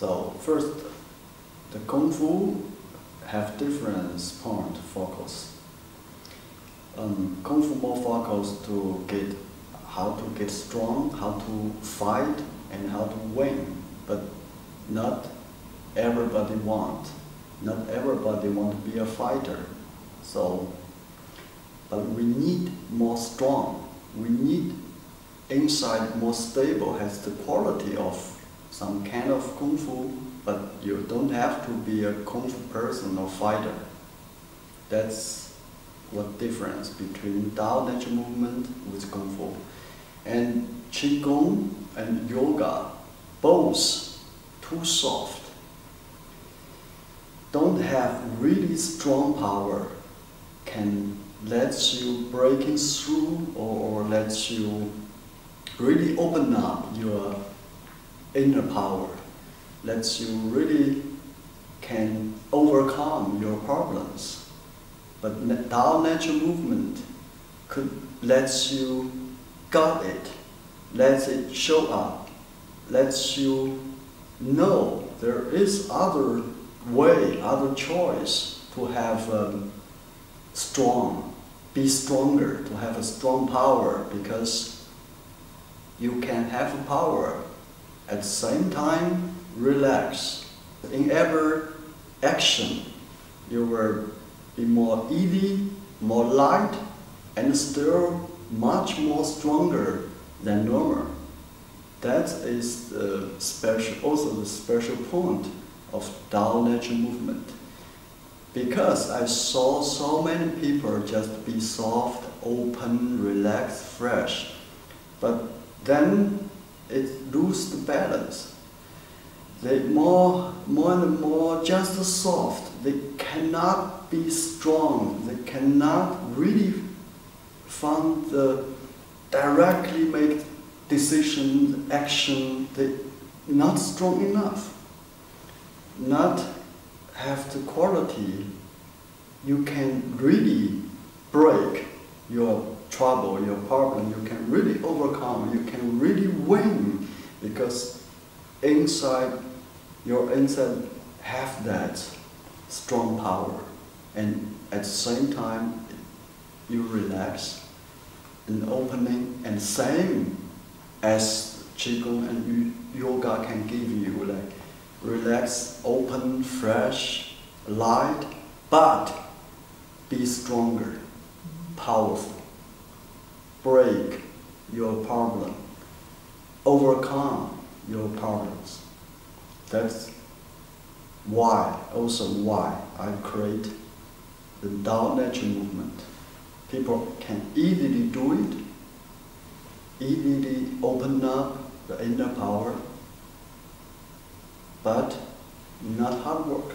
So first, the Kung Fu have different point focus. Um, Kung Fu more focus to get how to get strong, how to fight, and how to win. But not everybody want. Not everybody want to be a fighter. So, but we need more strong. We need inside more stable, has the quality of some kind of kung fu, but you don't have to be a kung fu person or fighter. That's what difference between Tao nature movement with kung fu. And Qigong and yoga, both too soft. Don't have really strong power can let you breaking through or, or let you really open up your inner power. Lets you really can overcome your problems. But Tao nature movement could let you got it, lets it show up, lets you know there is other way, other choice to have um, strong, be stronger, to have a strong power because you can have a power at the same time relax. In every action, you will be more easy, more light, and still much more stronger than normal. That is the special, also the special point of Tao nature movement. Because I saw so many people just be soft, open, relaxed, fresh, but then it lose the balance. They more, more and more just soft. They cannot be strong. They cannot really find the directly make decision, action. They not strong enough. Not have the quality. You can really break your trouble, your problem, you can really overcome, you can really win because inside your inside have that strong power. And at the same time you relax and opening and same as Qigong and yoga can give you like relax, open, fresh, light, but be stronger, powerful break your problem, overcome your problems. That's why, also why I create the Tao Nature movement. People can easily do it, easily open up the inner power, but not hard work.